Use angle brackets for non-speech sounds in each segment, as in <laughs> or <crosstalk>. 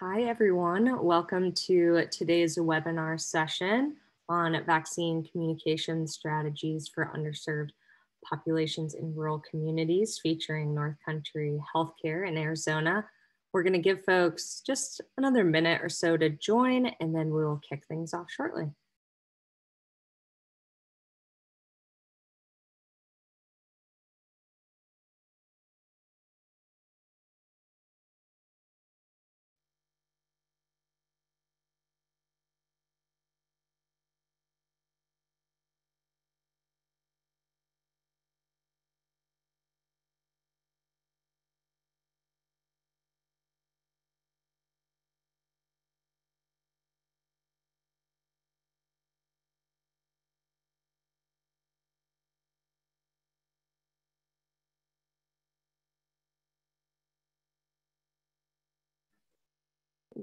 Hi, everyone. Welcome to today's webinar session on vaccine communication strategies for underserved populations in rural communities featuring North Country Healthcare in Arizona. We're going to give folks just another minute or so to join, and then we'll kick things off shortly.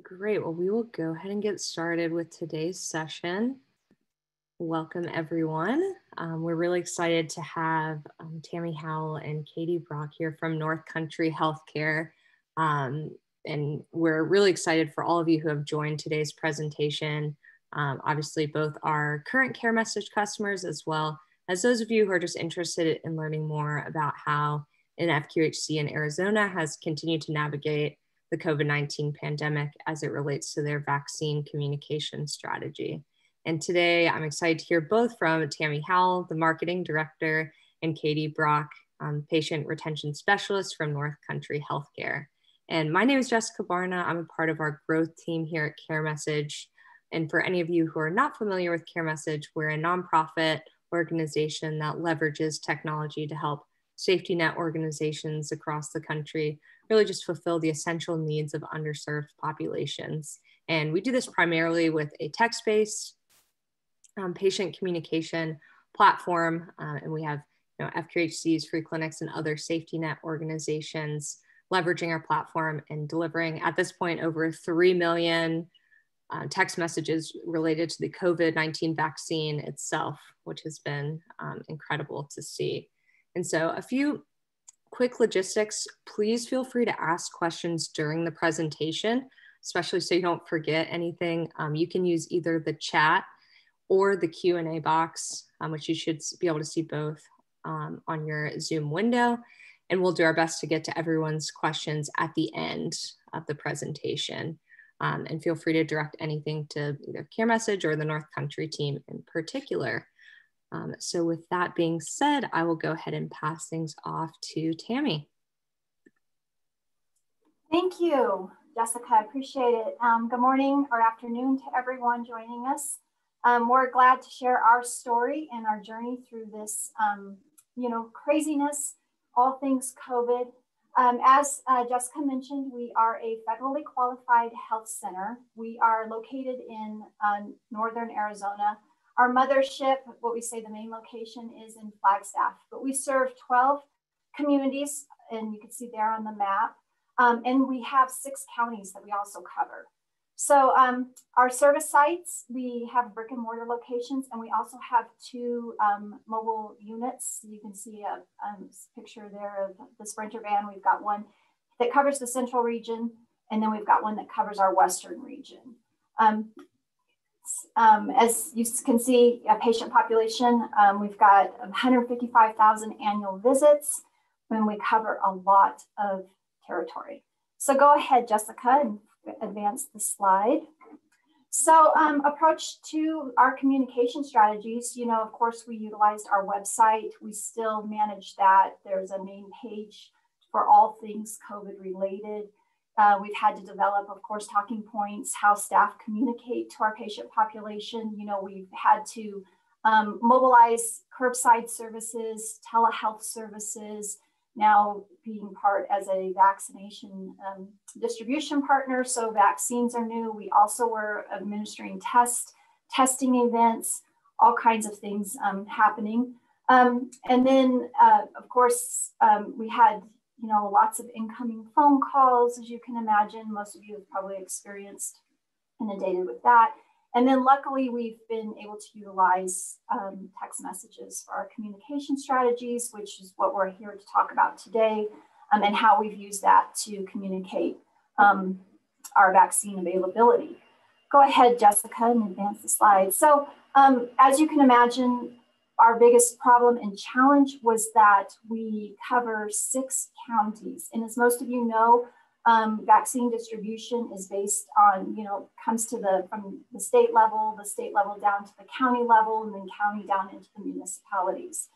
Great. Well, we will go ahead and get started with today's session. Welcome, everyone. Um, we're really excited to have um, Tammy Howell and Katie Brock here from North Country Healthcare. Um, and we're really excited for all of you who have joined today's presentation. Um, obviously, both our current care message customers, as well as those of you who are just interested in learning more about how an FQHC in Arizona has continued to navigate the COVID 19 pandemic as it relates to their vaccine communication strategy. And today I'm excited to hear both from Tammy Howell, the marketing director, and Katie Brock, um, patient retention specialist from North Country Healthcare. And my name is Jessica Barna. I'm a part of our growth team here at Care Message. And for any of you who are not familiar with Care Message, we're a nonprofit organization that leverages technology to help safety net organizations across the country really just fulfill the essential needs of underserved populations. And we do this primarily with a text-based um, patient communication platform. Uh, and we have you know, FQHCs, free clinics, and other safety net organizations leveraging our platform and delivering at this point over 3 million uh, text messages related to the COVID 19 vaccine itself, which has been um, incredible to see. And so, a few quick logistics, please feel free to ask questions during the presentation, especially so you don't forget anything. Um, you can use either the chat or the Q&A box, um, which you should be able to see both um, on your Zoom window. And we'll do our best to get to everyone's questions at the end of the presentation. Um, and feel free to direct anything to either Care Message or the North Country team in particular. Um, so with that being said, I will go ahead and pass things off to Tammy. Thank you, Jessica. I appreciate it. Um, good morning or afternoon to everyone joining us. Um, we're glad to share our story and our journey through this, um, you know, craziness, all things COVID. Um, as uh, Jessica mentioned, we are a federally qualified health center. We are located in uh, Northern Arizona, our mothership, what we say the main location is in Flagstaff, but we serve 12 communities, and you can see there on the map. Um, and we have six counties that we also cover. So um, our service sites, we have brick and mortar locations, and we also have two um, mobile units. You can see a, a, picture there of the Sprinter van. We've got one that covers the central region, and then we've got one that covers our western region. Um, as you can see, a patient population, um, we've got 155,000 annual visits when we cover a lot of territory. So go ahead, Jessica, and advance the slide. So um, approach to our communication strategies, you know, of course, we utilized our website. We still manage that. There's a main page for all things COVID related. Uh, we've had to develop, of course, talking points, how staff communicate to our patient population. You know, we've had to um, mobilize curbside services, telehealth services, now being part as a vaccination um, distribution partner. So vaccines are new. We also were administering test, testing events, all kinds of things um, happening. Um, and then, uh, of course, um, we had you know, lots of incoming phone calls, as you can imagine. Most of you have probably experienced inundated with that. And then luckily, we've been able to utilize um, text messages for our communication strategies, which is what we're here to talk about today, um, and how we've used that to communicate um, our vaccine availability. Go ahead, Jessica, and advance the slide. So um, as you can imagine, our biggest problem and challenge was that we cover six counties. And as most of you know, um, vaccine distribution is based on, you know, comes to the from the state level, the state level down to the county level, and then county down into the municipalities.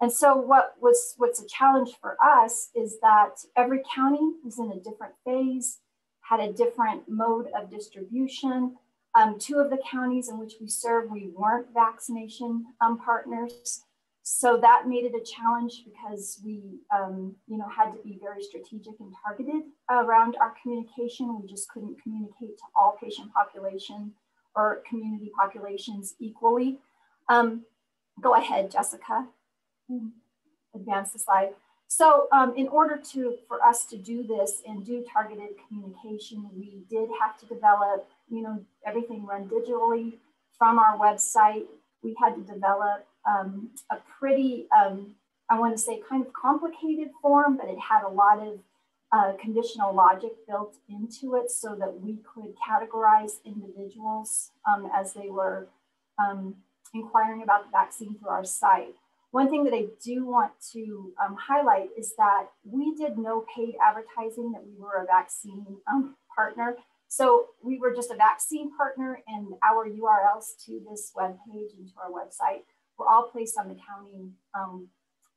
And so what was what's a challenge for us is that every county was in a different phase, had a different mode of distribution. Um, two of the counties in which we serve, we weren't vaccination um, partners. So that made it a challenge because we, um, you know, had to be very strategic and targeted around our communication. We just couldn't communicate to all patient population or community populations equally. Um, go ahead, Jessica. Advance the slide. So um, in order to, for us to do this and do targeted communication, we did have to develop, you know, everything run digitally from our website. We had to develop um, a pretty, um, I want to say, kind of complicated form, but it had a lot of uh, conditional logic built into it so that we could categorize individuals um, as they were um, inquiring about the vaccine through our site. One thing that I do want to um, highlight is that we did no paid advertising that we were a vaccine um, partner. So we were just a vaccine partner and our URLs to this web page and to our website were all placed on the county um,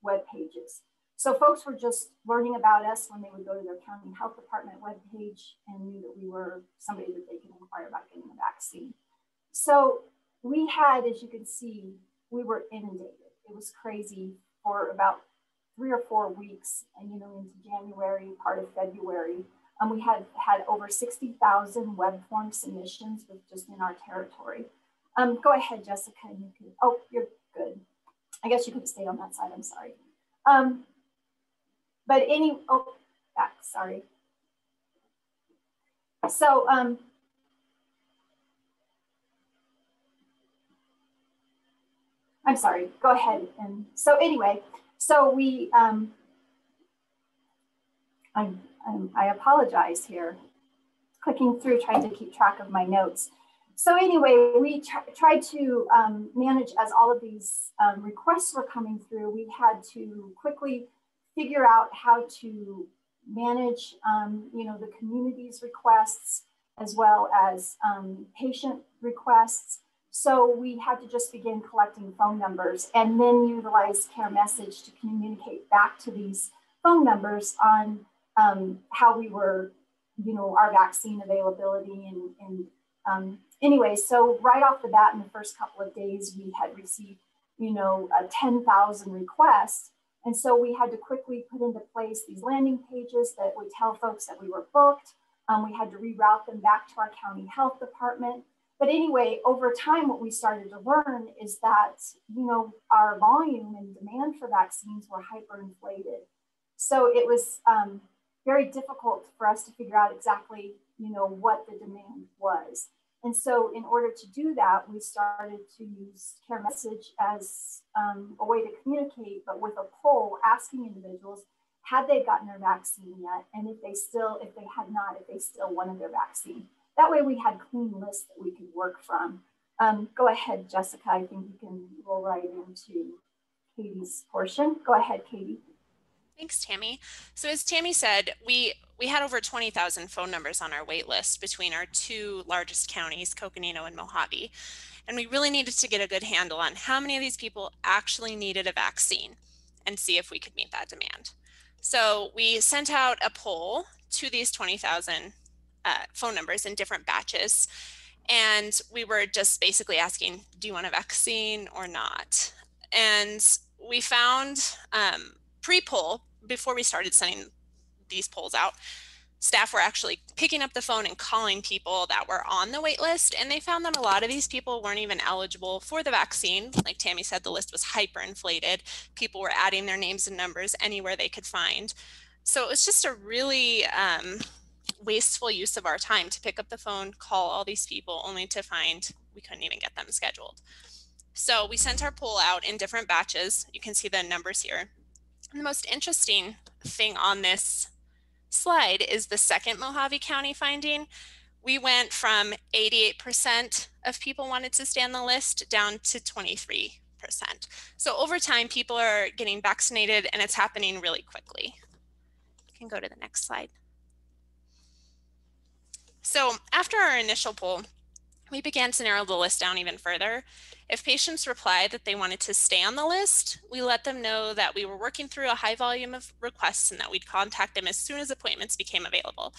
web pages. So folks were just learning about us when they would go to their county health department web page and knew that we were somebody that they could inquire about getting a vaccine. So we had, as you can see, we were inundated. It was crazy for about three or four weeks, and you know, into January, part of February. Um, we had had over 60,000 web form submissions just in our territory. Um, go ahead, Jessica. You can, oh, you're good. I guess you could stay on that side, I'm sorry. Um, but any, oh, back, sorry. So, um, I'm sorry, go ahead. And so anyway, so we, um, I, I apologize here, clicking through, trying to keep track of my notes. So anyway, we tried to um, manage as all of these um, requests were coming through, we had to quickly figure out how to manage, um, you know, the community's requests as well as um, patient requests. So we had to just begin collecting phone numbers and then utilize care message to communicate back to these phone numbers on um, how we were, you know, our vaccine availability and, and um, anyway, so right off the bat in the first couple of days, we had received, you know, uh, 10,000 requests. And so we had to quickly put into place these landing pages that would tell folks that we were booked. Um, we had to reroute them back to our county health department. But anyway, over time, what we started to learn is that, you know, our volume and demand for vaccines were hyperinflated. So it was um, very difficult for us to figure out exactly, you know, what the demand was. And so in order to do that, we started to use care message as um, a way to communicate, but with a poll asking individuals, had they gotten their vaccine yet? And if they still, if they had not, if they still wanted their vaccine. That way we had clean lists that we could work from. Um, go ahead, Jessica. I think you can roll right into Katie's portion. Go ahead, Katie. Thanks, Tammy. So as Tammy said, we we had over 20,000 phone numbers on our wait list between our two largest counties, Coconino and Mohave. And we really needed to get a good handle on how many of these people actually needed a vaccine and see if we could meet that demand. So we sent out a poll to these 20,000 uh, phone numbers in different batches. And we were just basically asking, do you want a vaccine or not? And we found um, pre-poll, before we started sending these polls out, staff were actually picking up the phone and calling people that were on the wait list and they found that a lot of these people weren't even eligible for the vaccine. Like tammy said the list was hyperinflated. People were adding their names and numbers anywhere they could find. So it was just a really um, wasteful use of our time to pick up the phone call all these people only to find we couldn't even get them scheduled. So we sent our poll out in different batches. You can see the numbers here the most interesting thing on this slide is the second Mohave County finding, we went from 88% of people wanted to stay on the list down to 23%. So over time, people are getting vaccinated and it's happening really quickly. You can go to the next slide. So after our initial poll, we began to narrow the list down even further. If patients replied that they wanted to stay on the list, we let them know that we were working through a high volume of requests and that we'd contact them as soon as appointments became available.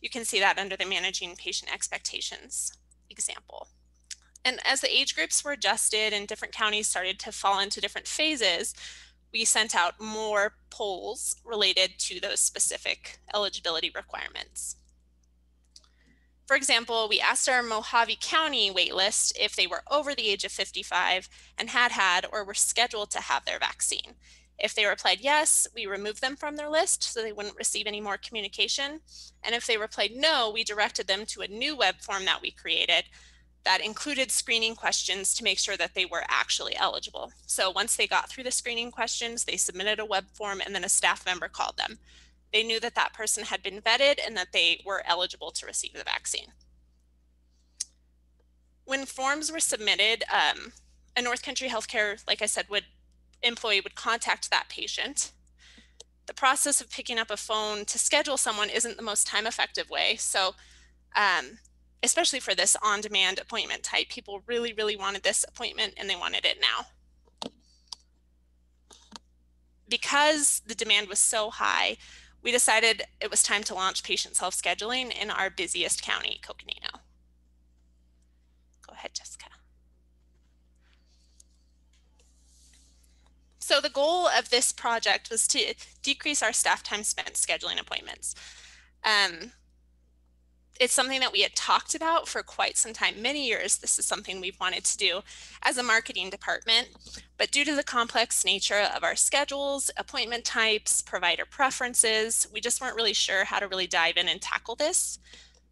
You can see that under the managing patient expectations example. And as the age groups were adjusted and different counties started to fall into different phases, we sent out more polls related to those specific eligibility requirements. For example, we asked our Mohave County waitlist if they were over the age of 55 and had had or were scheduled to have their vaccine. If they replied yes, we removed them from their list so they wouldn't receive any more communication. And if they replied no, we directed them to a new web form that we created that included screening questions to make sure that they were actually eligible. So once they got through the screening questions, they submitted a web form and then a staff member called them. They knew that that person had been vetted and that they were eligible to receive the vaccine. When forms were submitted, um, a North Country Healthcare, like I said, would employee would contact that patient. The process of picking up a phone to schedule someone isn't the most time effective way. So, um, especially for this on demand appointment type, people really, really wanted this appointment and they wanted it now. Because the demand was so high, we decided it was time to launch patient self scheduling in our busiest county, Coconino. Go ahead, Jessica. So the goal of this project was to decrease our staff time spent scheduling appointments. Um, it's something that we had talked about for quite some time, many years. This is something we've wanted to do as a marketing department. But due to the complex nature of our schedules, appointment types, provider preferences, we just weren't really sure how to really dive in and tackle this.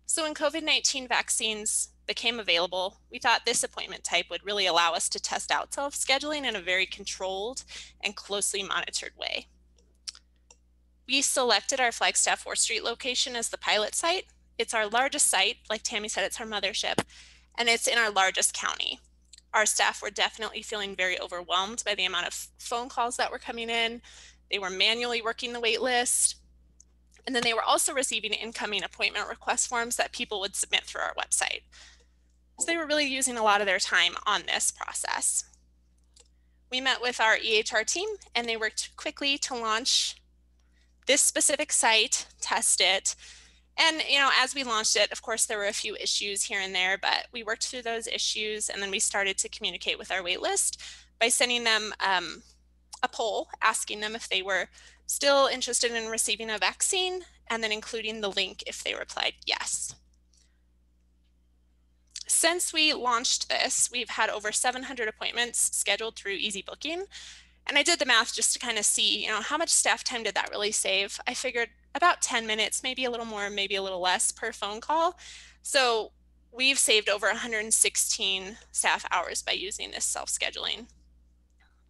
So when COVID-19 vaccines became available, we thought this appointment type would really allow us to test out self-scheduling in a very controlled and closely monitored way. We selected our Flagstaff 4th Street location as the pilot site. It's our largest site, like Tammy said, it's our mothership, and it's in our largest county. Our staff were definitely feeling very overwhelmed by the amount of phone calls that were coming in. They were manually working the wait list. And then they were also receiving incoming appointment request forms that people would submit through our website. So they were really using a lot of their time on this process. We met with our EHR team and they worked quickly to launch this specific site, test it. And, you know, as we launched it, of course, there were a few issues here and there, but we worked through those issues and then we started to communicate with our waitlist by sending them um, a poll asking them if they were still interested in receiving a vaccine and then including the link if they replied yes since we launched this, we've had over 700 appointments scheduled through Easy Booking. And I did the math just to kind of see, you know, how much staff time did that really save? I figured about 10 minutes, maybe a little more, maybe a little less per phone call. So we've saved over 116 staff hours by using this self-scheduling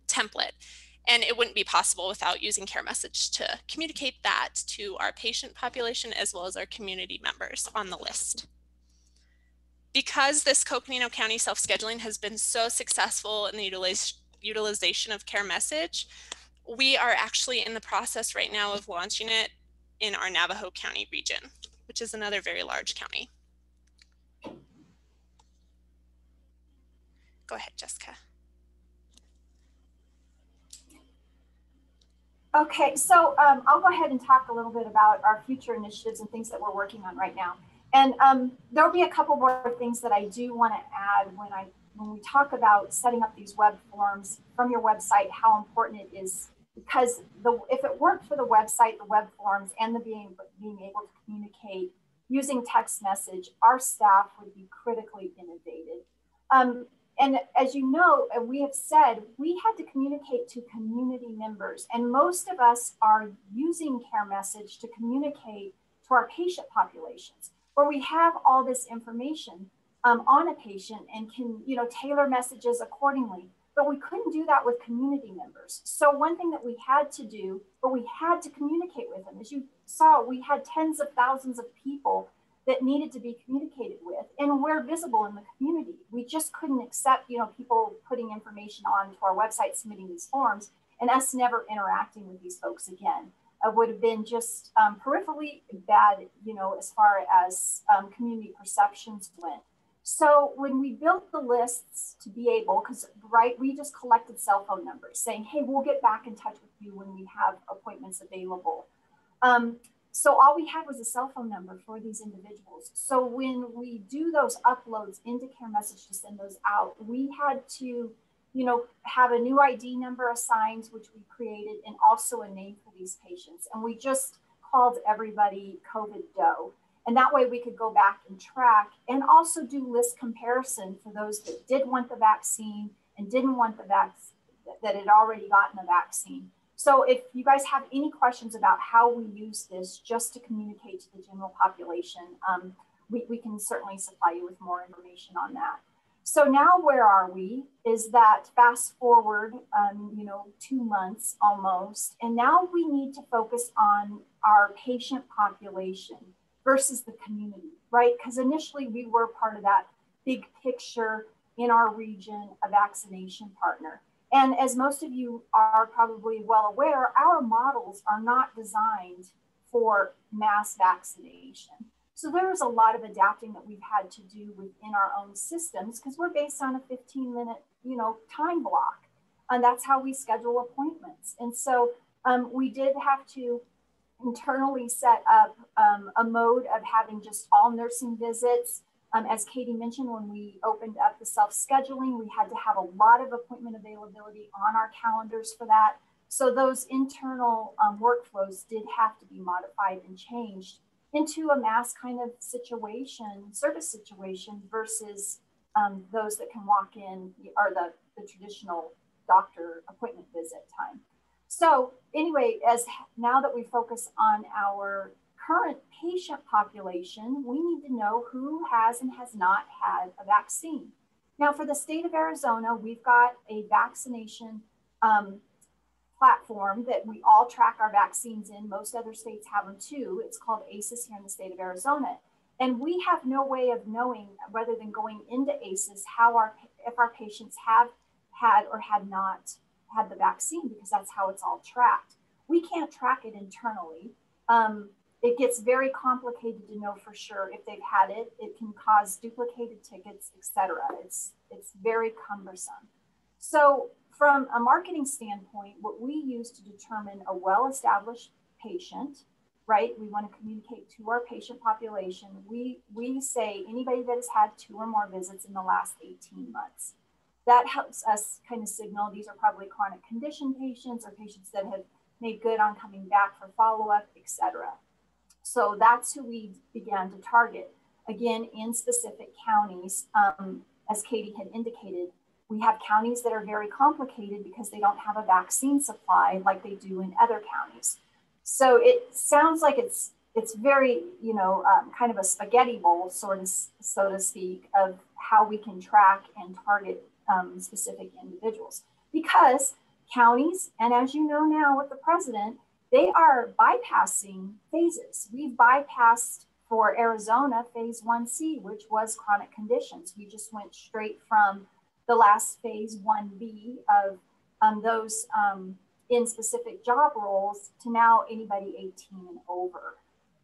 template. And it wouldn't be possible without using care message to communicate that to our patient population as well as our community members on the list because this Coconino County self-scheduling has been so successful in the utiliz utilization of care message, we are actually in the process right now of launching it in our Navajo County region, which is another very large county. Go ahead, Jessica. Okay, so um, I'll go ahead and talk a little bit about our future initiatives and things that we're working on right now. And um, there'll be a couple more things that I do want to add when I when we talk about setting up these web forms from your website, how important it is. Because the if it weren't for the website, the web forms, and the being being able to communicate using text message, our staff would be critically inundated. Um, and as you know, we have said, we had to communicate to community members, and most of us are using Care Message to communicate to our patient populations where we have all this information um, on a patient and can you know tailor messages accordingly. But we couldn't do that with community members. So one thing that we had to do but we had to communicate with them as you saw we had tens of thousands of people that needed to be communicated with and we're visible in the community. We just couldn't accept you know people putting information onto our website submitting these forms and us never interacting with these folks again. Uh, would have been just um, peripherally bad you know as far as um, community perceptions went so when we built the lists to be able because right we just collected cell phone numbers saying hey we'll get back in touch with you when we have appointments available um, so all we had was a cell phone number for these individuals. So when we do those uploads into Care Message to send those out, we had to, you know, have a new ID number assigned, which we created, and also a name for these patients. And we just called everybody COVID DOE. And that way we could go back and track and also do list comparison for those that did want the vaccine and didn't want the vaccine, that had already gotten the vaccine. So if you guys have any questions about how we use this just to communicate to the general population, um, we, we can certainly supply you with more information on that. So now where are we? Is that fast forward, um, you know, two months almost, and now we need to focus on our patient population versus the community, right? Because initially we were part of that big picture in our region, a vaccination partner. And as most of you are probably well aware, our models are not designed for mass vaccination. So there's a lot of adapting that we've had to do within our own systems because we're based on a 15 minute, you know, time block. And that's how we schedule appointments. And so um, we did have to internally set up um, a mode of having just all nursing visits um, as Katie mentioned, when we opened up the self scheduling, we had to have a lot of appointment availability on our calendars for that. So those internal um, workflows did have to be modified and changed into a mass kind of situation, service situation versus um, those that can walk in or the, the traditional doctor appointment visit time. So anyway, as now that we focus on our current patient population, we need to know who has and has not had a vaccine. Now, for the state of Arizona, we've got a vaccination um, platform that we all track our vaccines in. Most other states have them too. It's called ACES here in the state of Arizona. And we have no way of knowing, rather than going into ACES, how our if our patients have had or had not had the vaccine, because that's how it's all tracked. We can't track it internally. Um, it gets very complicated to know for sure if they've had it. It can cause duplicated tickets, etc. It's it's very cumbersome. So from a marketing standpoint, what we use to determine a well-established patient, right? We want to communicate to our patient population. We we say anybody that has had two or more visits in the last 18 months. That helps us kind of signal these are probably chronic condition patients or patients that have made good on coming back for follow-up, etc. So that's who we began to target. Again, in specific counties, um, as Katie had indicated, we have counties that are very complicated because they don't have a vaccine supply like they do in other counties. So it sounds like it's it's very you know um, kind of a spaghetti bowl sort of so to speak of how we can track and target um, specific individuals because counties and as you know now with the president they are bypassing phases. We've bypassed for Arizona phase 1C, which was chronic conditions. We just went straight from the last phase 1B of um, those um, in specific job roles to now anybody 18 and over.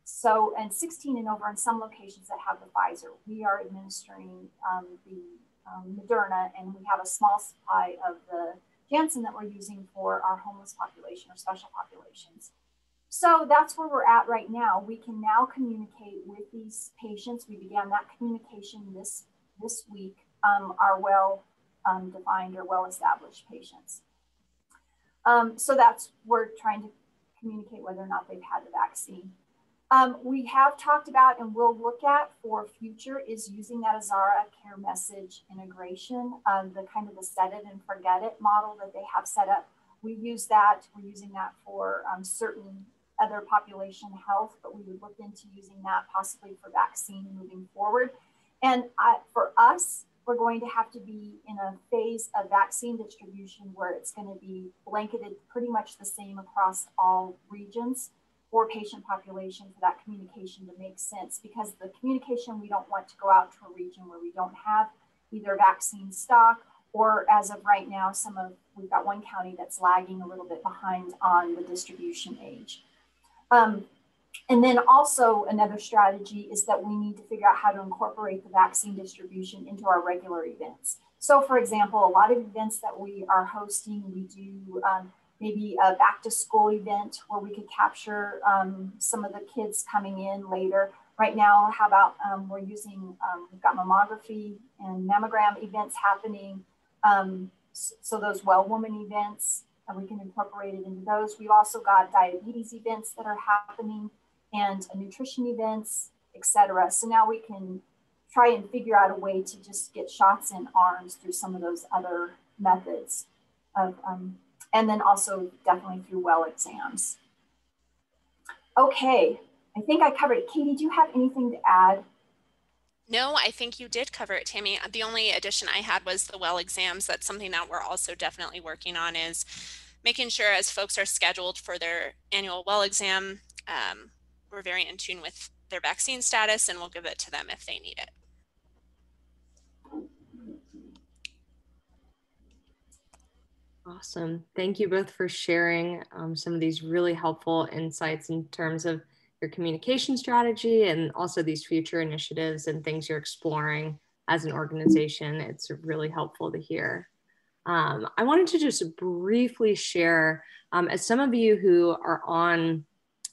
So, and 16 and over in some locations that have the Pfizer. We are administering um, the um, Moderna and we have a small supply of the Janssen that we're using for our homeless population or special populations. So that's where we're at right now. We can now communicate with these patients. We began that communication this, this week, um, our well um, defined or well established patients. Um, so that's, we're trying to communicate whether or not they've had the vaccine. Um, we have talked about and will look at for future is using that Azara care message integration, um, the kind of the set it and forget it model that they have set up. We use that, we're using that for um, certain other population health, but we would look into using that possibly for vaccine moving forward. And uh, for us, we're going to have to be in a phase of vaccine distribution where it's going to be blanketed pretty much the same across all regions for patient population for that communication to make sense because the communication we don't want to go out to a region where we don't have either vaccine stock or as of right now, some of we've got one county that's lagging a little bit behind on the distribution age. Um, and then also another strategy is that we need to figure out how to incorporate the vaccine distribution into our regular events. So for example, a lot of events that we are hosting, we do um, maybe a back to school event where we could capture um, some of the kids coming in later. Right now, how about um, we're using, um, we've got mammography and mammogram events happening. Um, so those well woman events, and we can incorporate it into those. We've also got diabetes events that are happening and nutrition events, etc. So now we can try and figure out a way to just get shots in arms through some of those other methods of um, and then also definitely through well exams. Okay, I think I covered it. Katie, do you have anything to add? No, I think you did cover it, Tammy. The only addition I had was the well exams. That's something that we're also definitely working on is making sure as folks are scheduled for their annual well exam, um, we're very in tune with their vaccine status and we'll give it to them if they need it. Awesome. Thank you both for sharing um, some of these really helpful insights in terms of your communication strategy and also these future initiatives and things you're exploring as an organization. It's really helpful to hear. Um, I wanted to just briefly share, um, as some of you who are on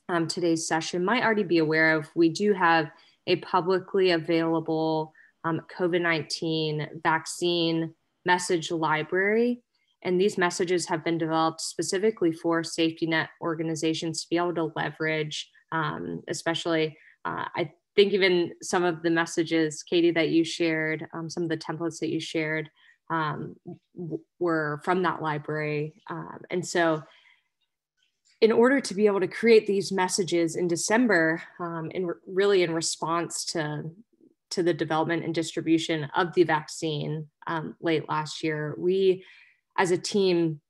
um, today's session might already be aware of, we do have a publicly available um, COVID 19 vaccine message library and these messages have been developed specifically for safety net organizations to be able to leverage, um, especially, uh, I think even some of the messages, Katie, that you shared, um, some of the templates that you shared um, were from that library. Um, and so, in order to be able to create these messages in December, um, in really in response to to the development and distribution of the vaccine um, late last year, we as a team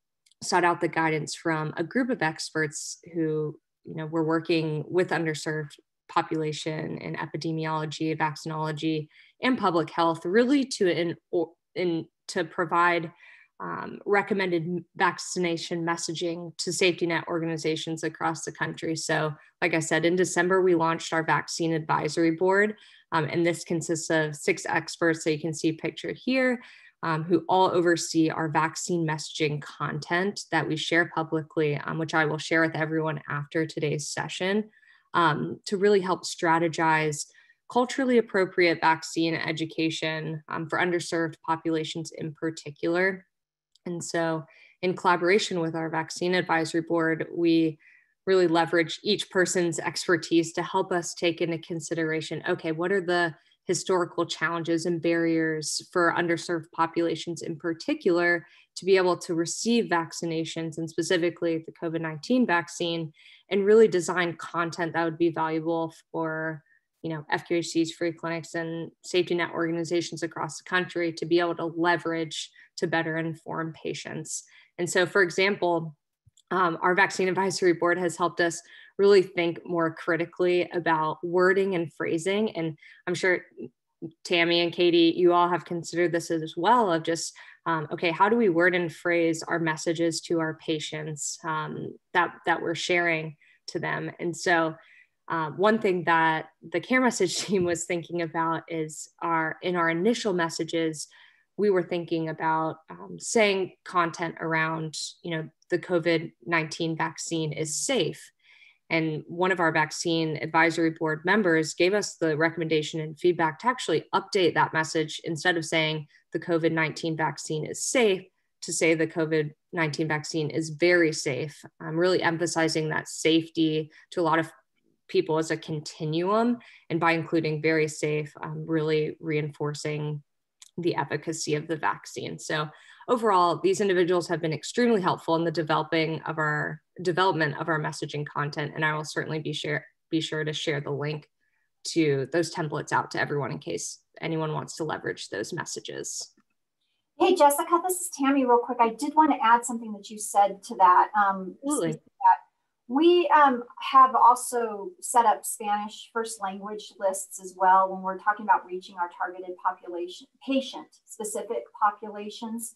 sought out the guidance from a group of experts who you know were working with underserved population in epidemiology vaccinology and public health really to in, in to provide um, recommended vaccination messaging to safety net organizations across the country. So, like I said, in December, we launched our vaccine advisory board. Um, and this consists of six experts that you can see pictured here um, who all oversee our vaccine messaging content that we share publicly, um, which I will share with everyone after today's session um, to really help strategize culturally appropriate vaccine education um, for underserved populations in particular. And so, in collaboration with our vaccine advisory board, we really leverage each person's expertise to help us take into consideration okay, what are the historical challenges and barriers for underserved populations in particular to be able to receive vaccinations and specifically the COVID 19 vaccine and really design content that would be valuable for you know FQHCs, free clinics, and safety net organizations across the country to be able to leverage to better inform patients. And so, for example, um, our vaccine advisory board has helped us really think more critically about wording and phrasing. And I'm sure Tammy and Katie, you all have considered this as well of just, um, okay, how do we word and phrase our messages to our patients um, that, that we're sharing to them? And so uh, one thing that the care message <laughs> team was thinking about is our in our initial messages, we were thinking about um, saying content around, you know, the COVID 19 vaccine is safe. And one of our vaccine advisory board members gave us the recommendation and feedback to actually update that message instead of saying the COVID 19 vaccine is safe, to say the COVID 19 vaccine is very safe. I'm really emphasizing that safety to a lot of people as a continuum. And by including very safe, I'm really reinforcing the efficacy of the vaccine. So overall, these individuals have been extremely helpful in the developing of our development of our messaging content. And I will certainly be share be sure to share the link to those templates out to everyone in case anyone wants to leverage those messages. Hey, Jessica, this is Tammy real quick. I did want to add something that you said to that. Um, Absolutely. That We um, have also set up Spanish first language lists as well when we're talking about reaching our targeted population, patient specific populations.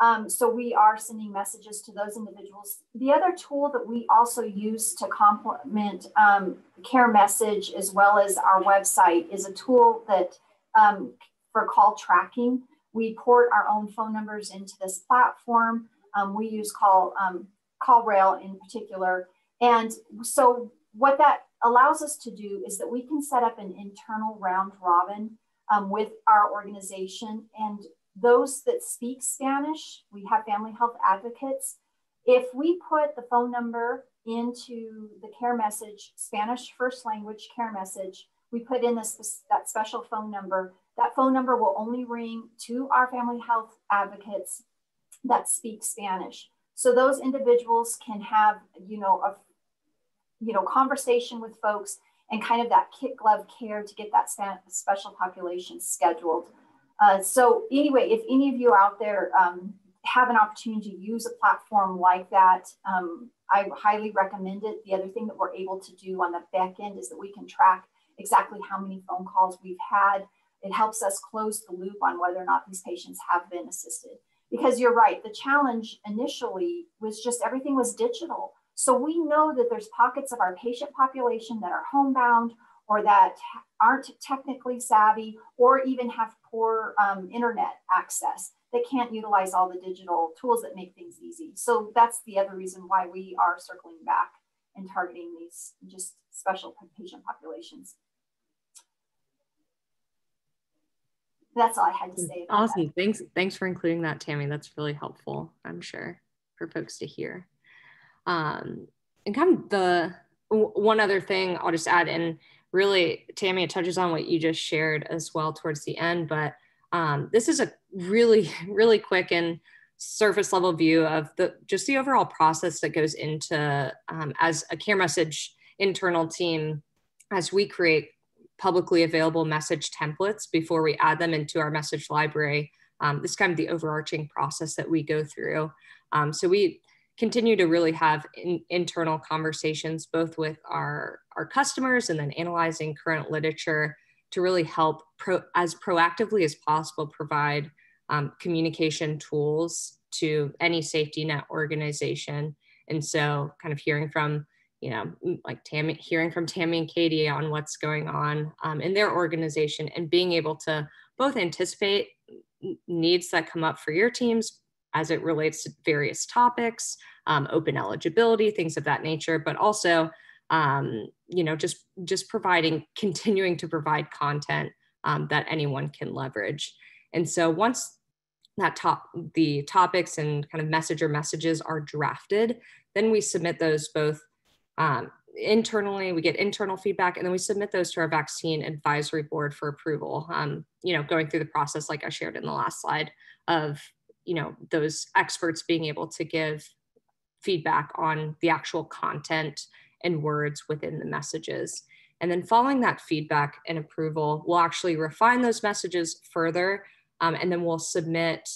Um, so we are sending messages to those individuals. The other tool that we also use to complement um, care message as well as our website is a tool that um, for call tracking. We port our own phone numbers into this platform. Um, we use call um, CallRail in particular. And so what that allows us to do is that we can set up an internal round robin um, with our organization and those that speak Spanish, we have family health advocates. If we put the phone number into the care message, Spanish first language care message, we put in this, that special phone number. That phone number will only ring to our family health advocates that speak Spanish. So those individuals can have, you know, a you know, conversation with folks and kind of that kit glove care to get that special population scheduled. Uh, so anyway, if any of you out there um, have an opportunity to use a platform like that, um, I highly recommend it. The other thing that we're able to do on the back end is that we can track exactly how many phone calls we've had. It helps us close the loop on whether or not these patients have been assisted. Because you're right, the challenge initially was just everything was digital. So we know that there's pockets of our patient population that are homebound or that aren't technically savvy or even have poor um, internet access. They can't utilize all the digital tools that make things easy. So that's the other reason why we are circling back and targeting these just special patient populations. That's all I had to say. awesome. That. Thanks. Thanks for including that, Tammy. That's really helpful, I'm sure, for folks to hear. Um, and kind of the one other thing I'll just add, and really, Tammy, it touches on what you just shared as well towards the end, but um, this is a really, <laughs> really quick and surface level view of the just the overall process that goes into um, as a care message internal team as we create publicly available message templates before we add them into our message library. Um, this is kind of the overarching process that we go through. Um, so we continue to really have in, internal conversations both with our, our customers and then analyzing current literature to really help pro, as proactively as possible provide um, communication tools to any safety net organization. And so kind of hearing from, you know, like Tammy, hearing from Tammy and Katie on what's going on um, in their organization and being able to both anticipate needs that come up for your teams, as it relates to various topics, um, open eligibility, things of that nature, but also, um, you know, just just providing, <laughs> continuing to provide content um, that anyone can leverage. And so once that top the topics and kind of messenger messages are drafted, then we submit those both um, internally we get internal feedback and then we submit those to our vaccine advisory board for approval um, you know going through the process like i shared in the last slide of you know those experts being able to give feedback on the actual content and words within the messages. And then following that feedback and approval we'll actually refine those messages further um, and then we'll submit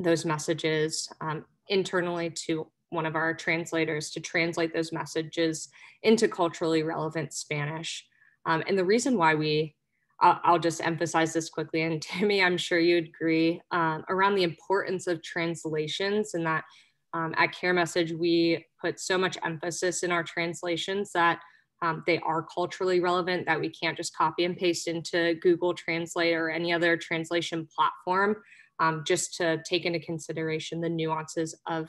those messages um, internally to one of our translators to translate those messages into culturally relevant spanish. Um, and the reason why we I'll, I'll, just emphasize this quickly. And <laughs> Timmy, I'm sure you'd agree um, around the importance of translations and that um, at Care Message, we put so much emphasis in our translations that um, they are culturally relevant, that we can't just copy and paste into Google Translate or any other translation platform, um, just to take into consideration the nuances of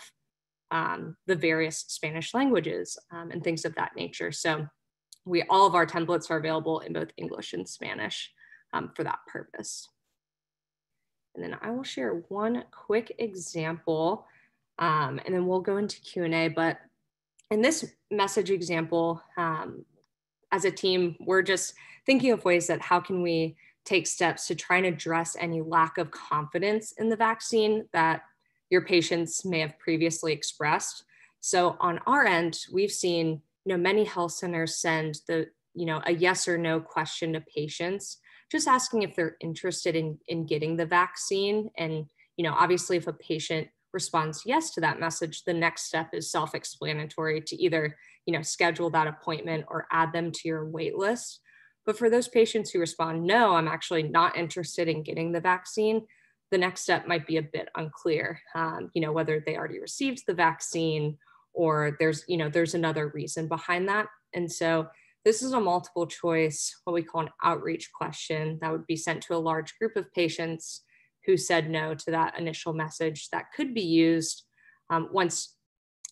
um, the various Spanish languages um, and things of that nature. So we all of our templates are available in both English and Spanish um, for that purpose. And then I will share one quick example um, and then we'll go into Q&A. But in this message example, um, as a team, we're just thinking of ways that how can we take steps to try and address any lack of confidence in the vaccine that your patients may have previously expressed. So on our end, we've seen you know, many health centers send the, you know, a yes or no question to patients, just asking if they're interested in, in getting the vaccine. And, you know, obviously if a patient responds yes to that message, the next step is self-explanatory to either, you know, schedule that appointment or add them to your wait list. But for those patients who respond, no, I'm actually not interested in getting the vaccine, the next step might be a bit unclear. Um, you know, whether they already received the vaccine or there's, you know, there's another reason behind that. And so this is a multiple choice, what we call an outreach question that would be sent to a large group of patients who said no to that initial message that could be used um, once,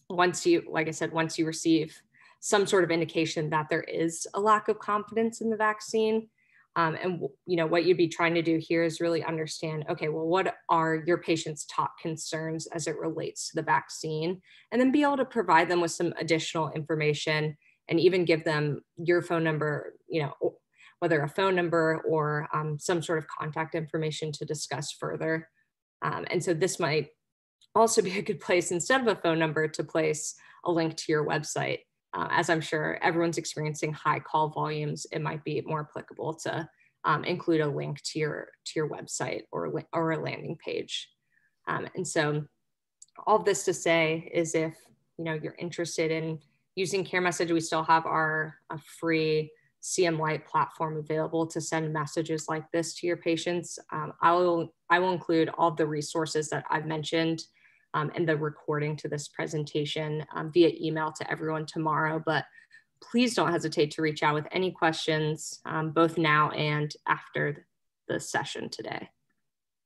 once you, like I said, once you receive some sort of indication that there is a lack of confidence in the vaccine. Um, and you know what you'd be trying to do here is really understand okay well what are your patient's top concerns as it relates to the vaccine? And then be able to provide them with some additional information and even give them your phone number you know whether a phone number or um, some sort of contact information to discuss further. Um, and so this might also be a good place instead of a phone number to place a link to your website uh, as I'm sure everyone's experiencing high call volumes, it might be more applicable to um, include a link to your to your website or, or a landing page. Um, and so all of this to say is if you know you're interested in using CareMessage, we still have our free CM Lite platform available to send messages like this to your patients. Um, I will I will include all the resources that I've mentioned um, and the recording to this presentation um, via email to everyone tomorrow. But please don't hesitate to reach out with any questions, um, both now and after the session today.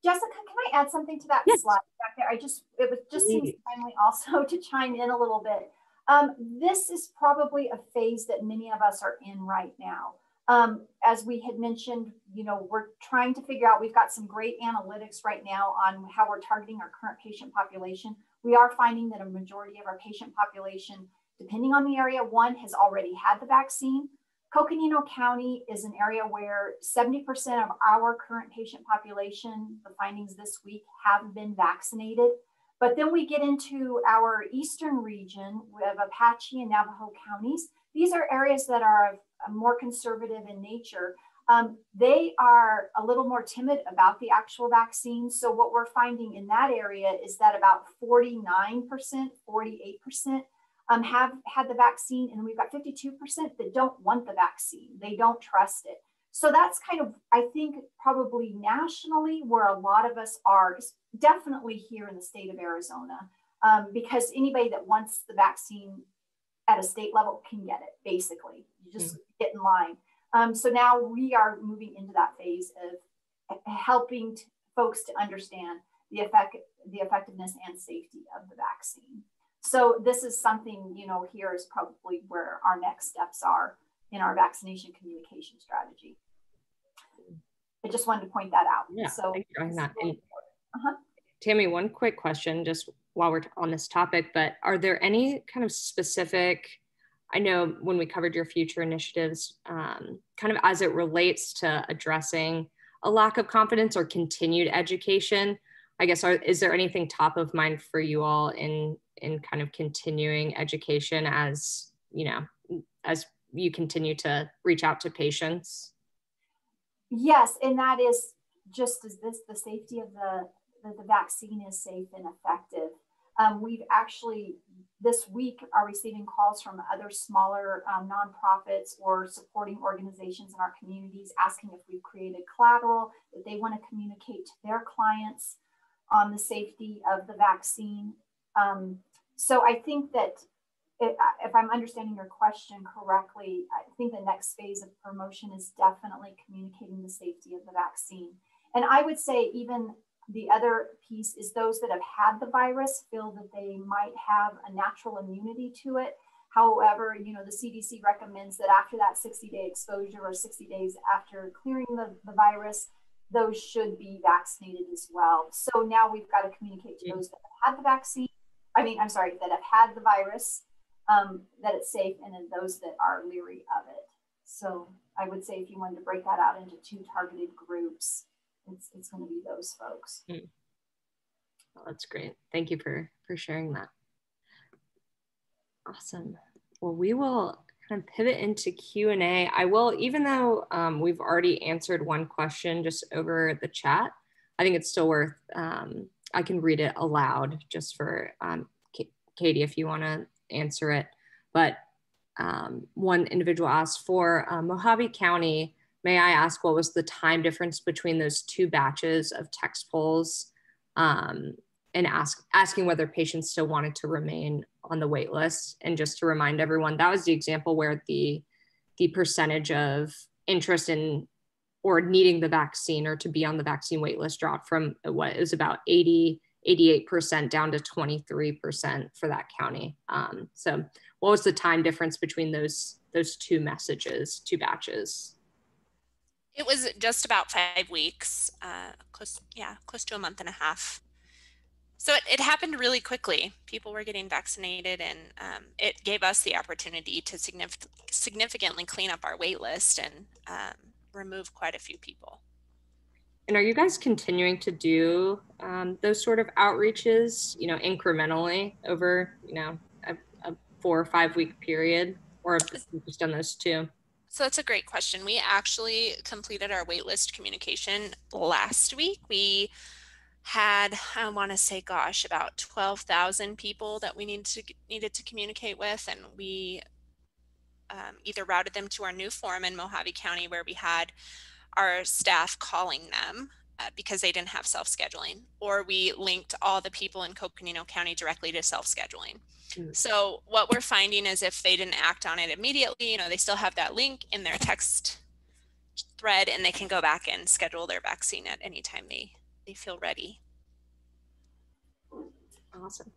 Jessica, can I add something to that yes. slide back there? I just, it was just seems timely also <laughs> to chime in a little bit. Um, this is probably a phase that many of us are in right now. Um, as we had mentioned, you know, we're trying to figure out, we've got some great analytics right now on how we're targeting our current patient population. We are finding that a majority of our patient population, depending on the area, one has already had the vaccine. Coconino County is an area where 70% of our current patient population, the findings this week, have been vaccinated. But then we get into our eastern region of Apache and Navajo counties. These are areas that are more conservative in nature. Um, they are a little more timid about the actual vaccine. So what we're finding in that area is that about 49%, 48% um, have had the vaccine, and we've got 52% that don't want the vaccine. They don't trust it. So that's kind of, I think, probably nationally where a lot of us are, definitely here in the state of Arizona, um, because anybody that wants the vaccine at a state level can get it, basically. You just mm-hmm. get in line. Um, so now we are moving into that phase of helping folks to understand the effect, the effectiveness and safety of the vaccine. So this is something, you know, here is probably where our next steps are in our vaccination communication strategy. I just wanted to point that out. Yeah, so that. uh-huh. Tammy, one quick question, just while we're on this topic, but are there any kind of specific, I know when we covered your future initiatives, um, kind of as it relates to addressing a lack of confidence or continued education, I guess, are, is there anything top of mind for you all in, in kind of continuing education as, you know, as you continue to reach out to patients? Yes, and that is just as this, the safety of the, the, the vaccine is safe and effective. Um, we've actually this week are receiving calls from other smaller um, nonprofits or supporting organizations in our communities asking if we've created collateral that they want to communicate to their clients on the safety of the vaccine. Um, so I think that if I'm understanding your question correctly, I think the next phase of promotion is definitely communicating the safety of the vaccine. And I would say even the other piece is those that have had the virus feel that they might have a natural immunity to it. However, you know, the CDC recommends that after that 60 day exposure or 60 days after clearing the, the virus, those should be vaccinated as well. So now we've got to communicate to those that have had the vaccine. I mean, I'm sorry, that have had the virus, um, that it's safe, and then those that are leery of it. So I would say if you wanted to break that out into two targeted groups, it's, it's going to be those folks. Mm. Well, that's great. Thank you for, for sharing that. Awesome. Well, we will kind of pivot into Q&A. I will, even though um, we've already answered one question just over the chat, I think it's still worth um, I can read it aloud just for um, Katie if you want to answer it. But um, one individual asked for uh, Mohave County, may I ask what was the time difference between those two batches of text polls um, and ask, asking whether patients still wanted to remain on the wait list. And just to remind everyone, that was the example where the, the percentage of interest in or needing the vaccine or to be on the vaccine wait list dropped from what is about 80 88% down to 23% for that county. Um, so what was the time difference between those those two messages, two batches? It was just about five weeks, uh, close, yeah, close to a month and a half. So it, it happened really quickly. People were getting vaccinated, and um, it gave us the opportunity to significant, significantly clean up our wait list and um, remove quite a few people. And are you guys continuing to do um, those sort of outreaches, you know, incrementally over, you know, a, a four or five week period, or have you just done those two? So that's a great question. We actually completed our waitlist communication last week. We had, I want to say, gosh, about 12,000 people that we needed to, needed to communicate with. And we um, either routed them to our new form in Mohave County where we had our staff calling them uh, because they didn't have self-scheduling or we linked all the people in Coconino County directly to self-scheduling. Mm. So what we're finding is if they didn't act on it immediately, you know, they still have that link in their text thread and they can go back and schedule their vaccine at any time they, they feel ready. Awesome.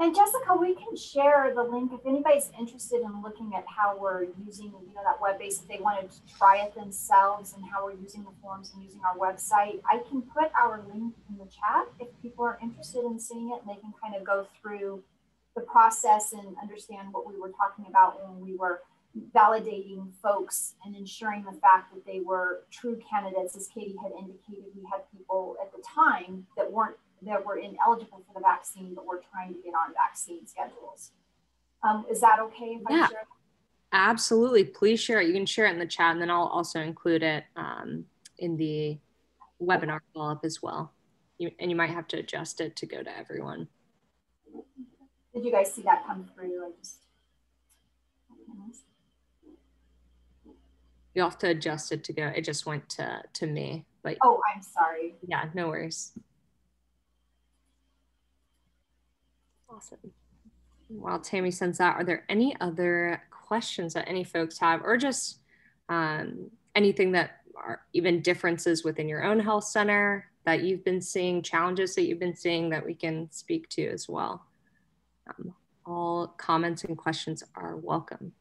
And Jessica, we can share the link if anybody's interested in looking at how we're using, you know, that web base, if they wanted to try it themselves and how we're using the forms and using our website. I can put our link in the chat if people are interested in seeing it and they can kind of go through the process and understand what we were talking about when we were validating folks and ensuring the fact that they were true candidates. As Katie had indicated, we had people at the time that weren't that were ineligible for the vaccine, but we're trying to get on vaccine schedules. Um, is that okay if yeah. I share? Absolutely. Please share it. You can share it in the chat, and then I'll also include it um, in the webinar follow up as well. You, and you might have to adjust it to go to everyone. Did you guys see that come through? I just. You have to adjust it to go. It just went to to me. But oh, I'm sorry. Yeah, no worries. Awesome. While Tammy sends that, are there any other questions that any folks have, or just um, anything that are even differences within your own health center that you've been seeing, challenges that you've been seeing that we can speak to as well? Um, all comments and questions are welcome.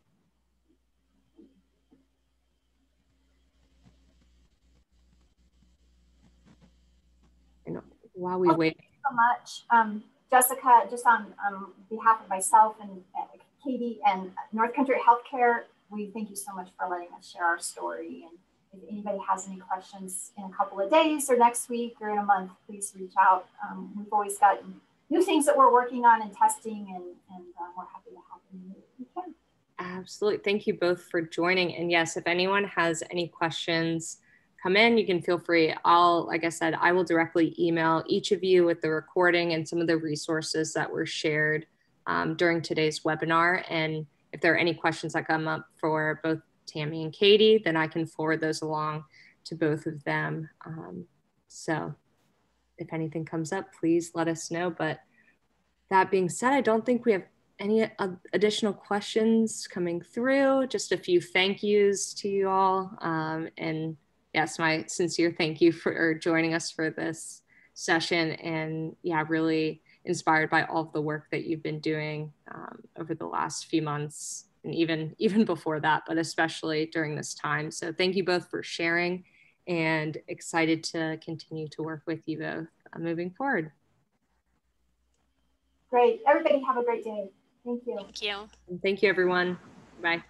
And while we wait. so much. Um, Jessica, just on um, behalf of myself and Katie and North Country Healthcare, we thank you so much for letting us share our story. And if anybody has any questions in a couple of days or next week or in a month, please reach out. Um, we've always got new things that we're working on and testing, and, and uh, we're happy to help you we can. Absolutely. Thank you both for joining. And yes, if anyone has any questions, come in, you can feel free. I'll, like I said, I will directly email each of you with the recording and some of the resources that were shared um, during today's webinar. And if there are any questions that come up for both Tammy and Katie, then I can forward those along to both of them. Um, so if anything comes up, please let us know. But that being said, I don't think we have any additional questions coming through. Just a few thank yous to you all. Um, and yes, my sincere thank you for joining us for this session. And yeah, really inspired by all of the work that you've been doing um, over the last few months and even <laughs> even before that, but especially during this time. So thank you both for sharing and excited to continue to work with you both uh, moving forward. Great. Everybody have a great day. Thank you. Thank you. And thank you, everyone. Bye.